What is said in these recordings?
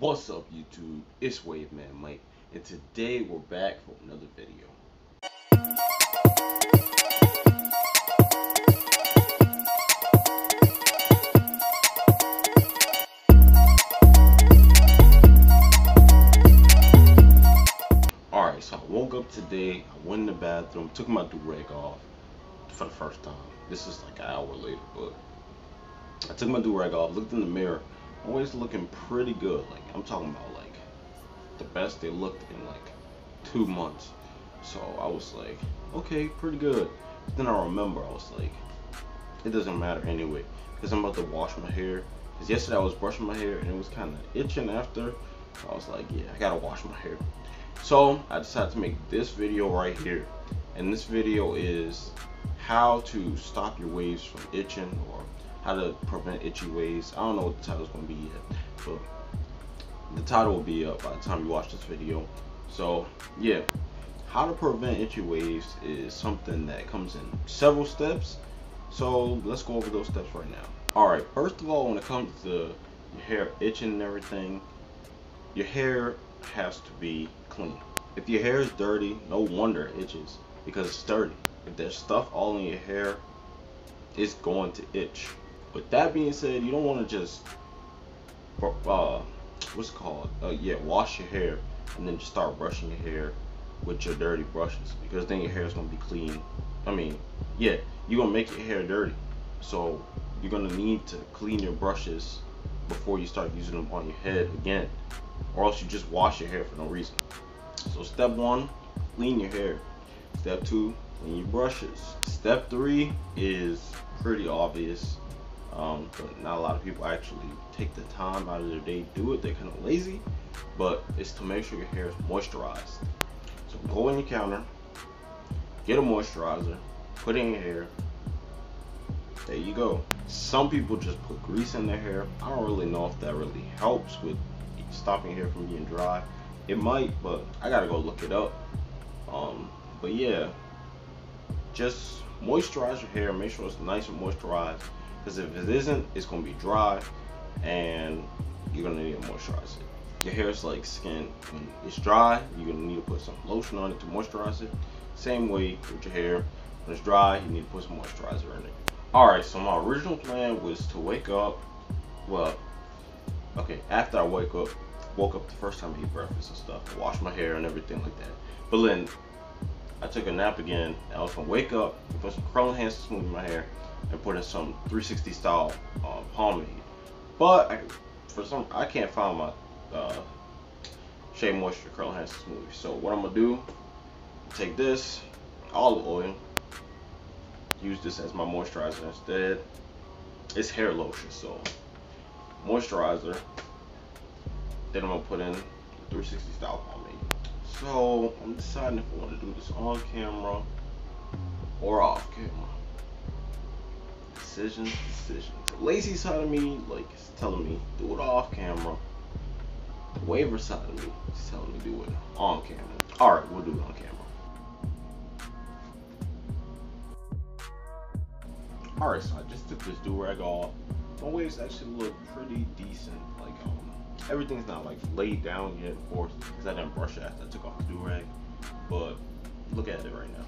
What's up YouTube? It's Wave Man Mike and today we're back for another video. Alright, so I woke up today, I went in the bathroom, took my do-rag off for the first time. This is like an hour later, but I took my do-rag off, looked in the mirror, always looking pretty good. Like I'm talking about like the best they looked in like two months. So I was like, okay, pretty good. Then I remember I was like, it doesn't matter anyway, because I'm about to wash my hair. Because yesterday I was brushing my hair and it was kind of itching after. So I was like, yeah, I gotta wash my hair. So I decided to make this video right here. And this video is how to stop your waves from itching or how to prevent itchy waves. I don't know what the title's gonna be yet, but the title will be up by the time you watch this video. So yeah, how to prevent itchy waves is something that comes in several steps. So let's go over those steps right now. All right, first of all, when it comes to your hair itching and everything, your hair has to be clean. If your hair is dirty, no wonder it itches because it's dirty. If there's stuff all in your hair, it's going to itch. With that being said, you don't want to just uh, what's called? Uh, yeah, wash your hair and then just start brushing your hair with your dirty brushes because then your hair is gonna be clean. I mean, yeah, you're gonna make your hair dirty, so you're gonna need to clean your brushes before you start using them on your head again, or else you just wash your hair for no reason. So step one, clean your hair. Step two, clean your brushes. Step three is pretty obvious um, but not a lot of people actually take the time out of their day to do it. They're kind of lazy, but it's to make sure your hair is moisturized. So go on your counter, get a moisturizer, put it in your hair. There you go. Some people just put grease in their hair. I don't really know if that really helps with stopping hair from being dry. It might, but I gotta go look it up. Um, but yeah, just moisturize your hair. Make sure it's nice and moisturized because if it isn't, it's gonna be dry and you're gonna need to moisturize it. Your hair is like skin. When it's dry, you're gonna need to put some lotion on it to moisturize it. Same way with your hair. When it's dry, you need to put some moisturizer in it. Alright, so my original plan was to wake up, well, okay, after I wake up, woke up the first time I eat breakfast and stuff, wash my hair and everything like that. But then I took a nap again. I was gonna wake up, put some curl enhancing to smooth my hair, and put in some 360 style uh, pomade. But I, for some, I can't find my uh, Shea Moisture Curl Enhancing Smoothie. So what I'm gonna do, take this olive oil, use this as my moisturizer instead. It's hair lotion, so moisturizer. Then I'm gonna put in 360 style pomade. So I'm deciding if I want to do this on camera or off camera decisions, decisions. The lazy side of me, like, is telling me do it off camera. The waver side of me is telling me do it on camera. All right, we'll do it on camera. All right, so I just took this do rag off. My waves actually look pretty decent. Everything's not like laid down yet, of course, because I didn't brush it after I took off the do rag. But look at it right now.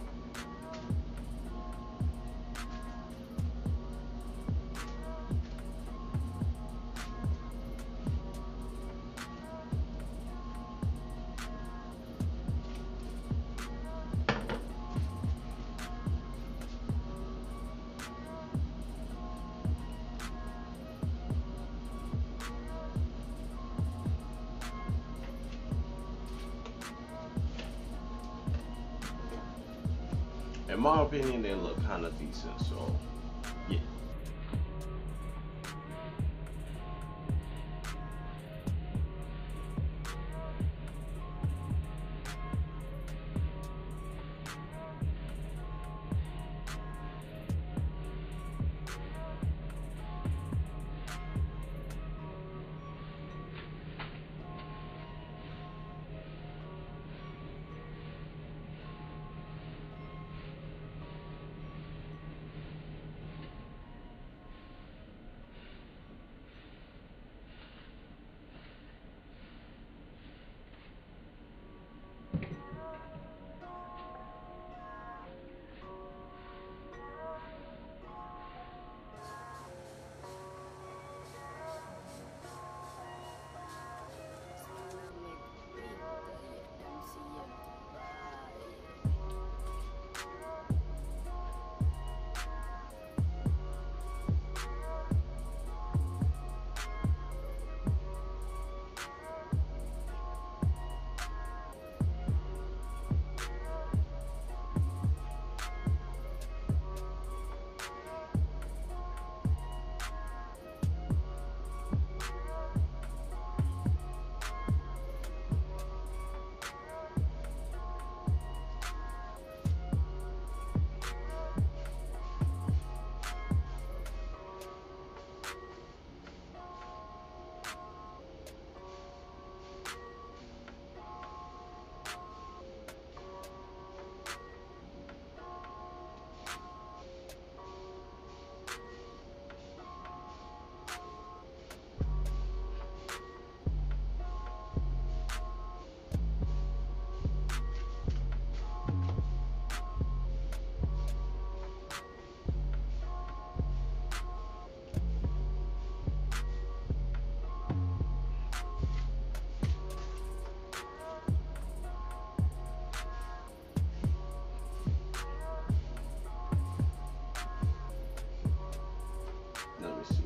In my opinion, they look kind of decent. So,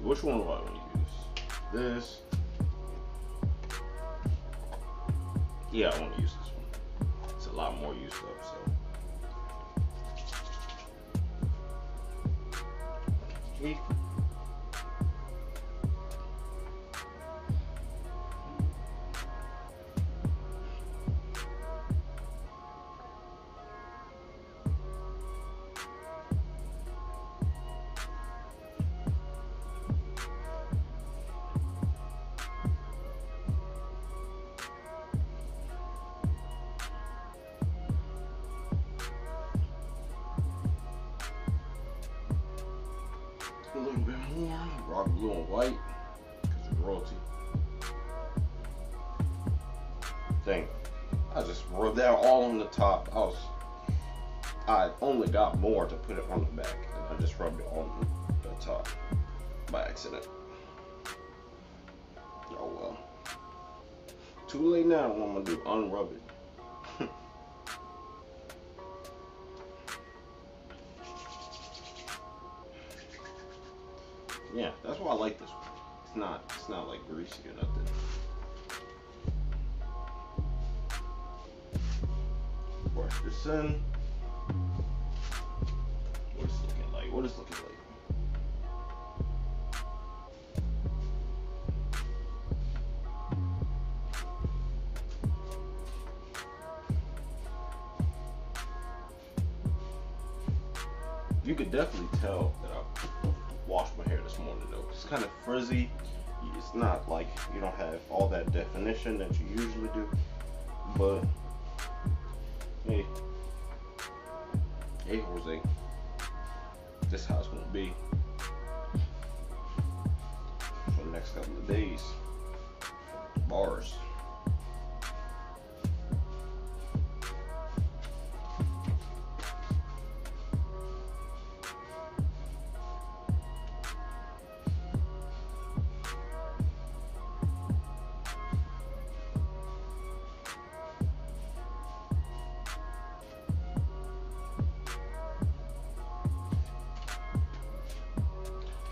Which one do I want to use? This. Yeah, I want to use this one. It's a lot more used up, so. Rock blue and white because of royalty. Dang, I just rubbed that all on the top. I was, I only got more to put it on the back, and I just rubbed it on the top by accident. Oh well. Too late now. I'm gonna do? Unrub it. Yeah, that's why I like this one. It's not it's not like greasy or nothing. Brush this in. What is looking like? What is looking like? You could definitely tell my hair this morning though. It's kind of frizzy. It's not like you don't have all that definition that you usually do, but hey, hey Jose, this how it's gonna be for the next couple of days. Bars.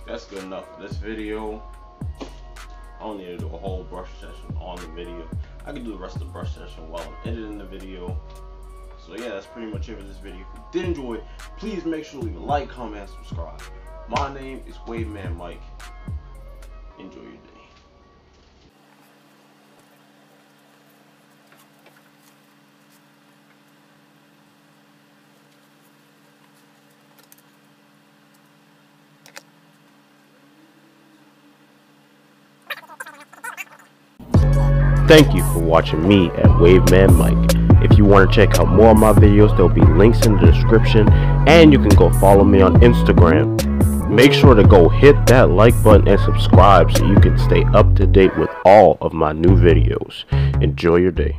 That's good enough for this video. I don't need to do a whole brush session on the video. I can do the rest of the brush session while I'm editing the video. So yeah, that's pretty much it for this video. If you did enjoy, please make sure to leave a like, comment, subscribe. My name is Waveman Mike. Enjoy your day. Thank you for watching me at Waveman Mike. If you want to check out more of my videos, there'll be links in the description and you can go follow me on Instagram. Make sure to go hit that like button and subscribe so you can stay up to date with all of my new videos. Enjoy your day.